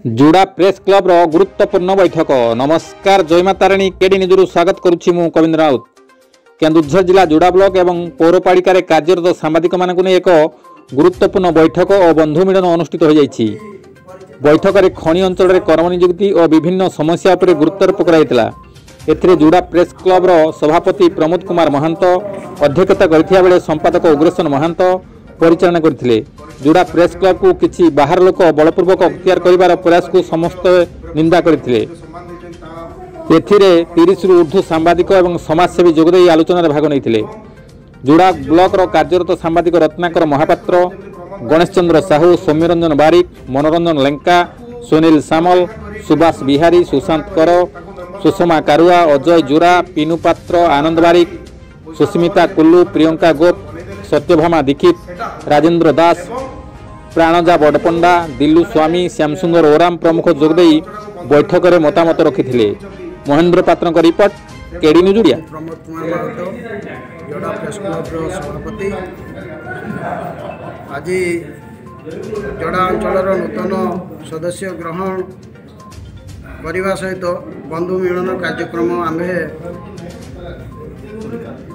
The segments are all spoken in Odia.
ଯୋଡ଼ା ପ୍ରେସ୍ କ୍ଲବର ଗୁରୁତ୍ୱପୂର୍ଣ୍ଣ ବୈଠକ ନମସ୍କାର ଜୟମା ତାରିଣୀ କେଡି ନିଜରୁ ସ୍ୱାଗତ କରୁଛି ମୁଁ କବିନ୍ଦ୍ର ରାଉତ। କେନ୍ଦୁଝର ଜିଲ୍ଲା ଯୋଡ଼ା ବ୍ଲକ ଏବଂ ପୌରପାଳିକାରେ କାର୍ଯ୍ୟରତ ସାମ୍ବାଦିକମାନଙ୍କୁ ନେଇ ଏକ ଗୁରୁତ୍ୱପୂର୍ଣ୍ଣ ବୈଠକ ଓ ବନ୍ଧୁ ମିଳନ ଅନୁଷ୍ଠିତ ହୋଇଯାଇଛି। ବୈଠକରେ ଖଣି ଅଞ୍ଚଳରେ କର୍ମ ନିଯୁକ୍ତି ଓ ବିଭିନ୍ନ ସମସ୍ୟା ଉପରେ ଗୁରୁତ୍ୱାରୋପ କରାଯାଇଥିଲା। ଏଥିରେ ଯୋଡ଼ା ପ୍ରେସ୍ କ୍ଲବର ସଭାପତି ପ୍ରମୋଦ କୁମାର ମହାନ୍ତ ଅଧ୍ୟକ୍ଷତା କରିଥିବା ବେଳେ ସମ୍ପାଦକ ଉଗ୍ରସେନ ମହାନ୍ତ ପରିଚାଳନା କରିଥିଲେ। ଯୋଡ଼ା ପ୍ରେସ୍ କ୍ଲବକୁ କିଛି ବାହାର ଲୋକ ବଳପୂର୍ବକ ଅକ୍ତିଆର କରିବାର ପ୍ରୟାସକୁ ସମସ୍ତେ ନିନ୍ଦା କରିଥିଲେ। ଏଥିରେ ତିରିଶରୁ ଉର୍ଦ୍ଧ୍ୱ ସାମ୍ବାଦିକ ଏବଂ ସମାଜସେବୀ ଯୋଗଦେଇ ଆଲୋଚନାରେ ଭାଗ ନେଇଥିଲେ। ଯୋଡ଼ା ବ୍ଲକର କାର୍ଯ୍ୟରତ ସାମ୍ବାଦିକ ରତ୍ନାକର ମହାପାତ୍ର ଗଣେଶ ଚନ୍ଦ୍ର ସାହୁ ସୌମ୍ୟରଞ୍ଜନ ବାରିକ ମନୋରଞ୍ଜନ ଲେଙ୍କା ସୁନୀଲ ସାମଲ ସୁବାସ ବିହାରୀ ସୁଶାନ୍ତ କର ସୁଷମା କାରୁଆ ଅଜୟ ଜୁରା ପିନୁ ପାତ୍ର ଆନନ୍ଦ ବାରିକ ସୁସ୍ମିତା କୁଲ୍ଲୁ ପ୍ରିୟଙ୍କା ଗୋପ ସତ୍ୟଭାମା ଦୀକ୍ଷିତ ରାଜେନ୍ଦ୍ର ଦାସ ପ୍ରାଣଜା ବଡ଼ପଣ୍ଡା ଦିଲ୍ଲୁ ସ୍ୱାମୀ ଶ୍ୟାମସୁନ୍ଦର ଓରାମ ପ୍ରମୁଖ ଯୋଗଦେଇ ବୈଠକରେ ମତାମତ ରଖିଥିଲେ ମହେନ୍ଦ୍ର ପାତ୍ରଙ୍କ report KD news Odia Pramod Kumar Mahat ଯୋଡ଼ା ପ୍ରେସ୍ କ୍ଲବର ସଭାପତି ଆଜି ଯୋଡ଼ା ଅଞ୍ଚଳର ନୂତନ ସଦସ୍ୟ ଗ୍ରହଣ କରିବା ସହିତ ବନ୍ଧୁ ମିଳନ କାର୍ଯ୍ୟକ୍ରମ ଆମ୍ଭେ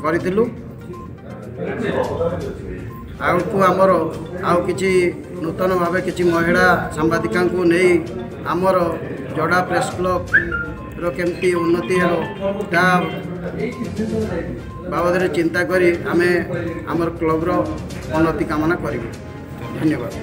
କରିଥିଲୁ ଆଗକୁ ଆମର ଆଉ କିଛି ନୂତନ ଭାବେ କିଛି ମହିଳା ସାମ୍ବାଦିକାଙ୍କୁ ନେଇ ଆମର ଯୋଡ଼ା ପ୍ରେସ୍ କ୍ଲବର କେମିତି ଉନ୍ନତି ହେବ ତା ବାବଦରେ ଚିନ୍ତା କରି ଆମେ ଆମର କ୍ଲବର ଉନ୍ନତି କାମନା କରିବୁ। ଧନ୍ୟବାଦ।